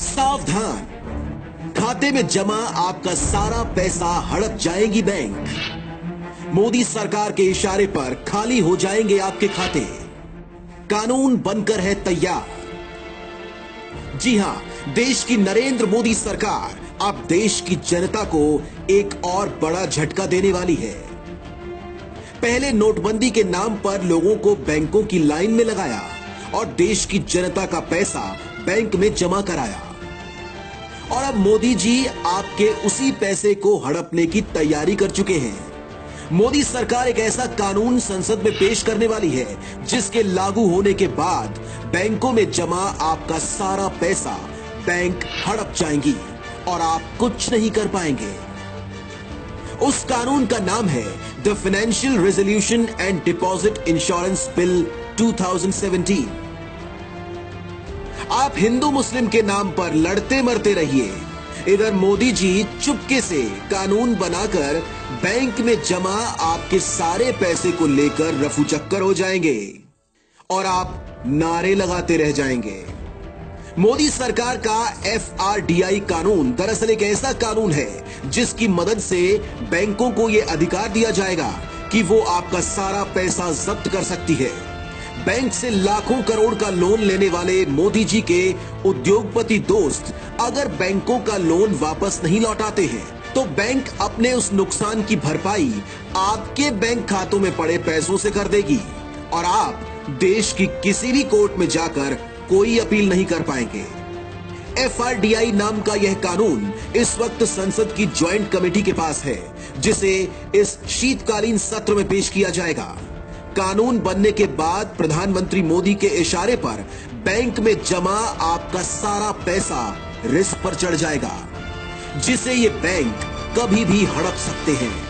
सावधान। खाते में जमा आपका सारा पैसा हड़प जाएगी बैंक। मोदी सरकार के इशारे पर खाली हो जाएँगे आपके खाते। कानून बनकर है तैयार। जी हाँ, देश की नरेंद्र मोदी सरकार अब देश की जनता को एक और बड़ा झटका देने वाली है। पहले नोटबंदी के नाम पर लोगों को बैंकों की लाइन में लगाया और देश की जनता का पैसा बैंक में जमा कराया। अब मोदी जी आपके उसी पैसे को हड़पने की तैयारी कर चुके हैं। मोदी सरकार एक ऐसा कानून संसद में पेश करने वाली है, जिसके लागू होने के बाद बैंकों में जमा आपका सारा पैसा बैंक हड़प जाएँगी और आप कुछ नहीं कर पाएँगे। उस कानून का नाम है the financial resolution and deposit insurance bill 2017 आप हिंदू मुस्लिम के नाम पर लड़ते मरते रहिए। इधर मोदी जी चुपके से कानून बनाकर बैंक में जमा आपके सारे पैसे को लेकर रफू चक्कर हो जाएँगे और आप नारे लगाते रह जाएँगे। मोदी सरकार का एफआरडीआई कानून दरअसल एक ऐसा कानून है जिसकी मदद से बैंकों को यह अधिकार दिया जाएगा कि वो आपका सारा पैसा जब्त कर सकती है। बैंक से लाखों करोड़ का लोन लेने वाले मोदी जी के उद्योगपति दोस्त अगर बैंकों का लोन वापस नहीं लौटाते हैं तो बैंक अपने उस नुकसान की भरपाई आपके बैंक खातों में पड़े पैसों से कर देगी। और आप देश की किसी भी कोर्ट में जाकर कोई अपील नहीं कर पाएँगे। एफआरडीआई नाम का यह कानून इस वक्त संसद की ज्वाइंट कमेटी के पास है, जिसे इस शीतकालीन सत्र में पेश किया जाएगा। कानून बनने के बाद प्रधानमंत्री मोदी के इशारे पर बैंक में जमा आपका सारा पैसा रिस्क पर चढ़ जाएगा जिसे ये बैंक कभी भी हड़प सकते हैं।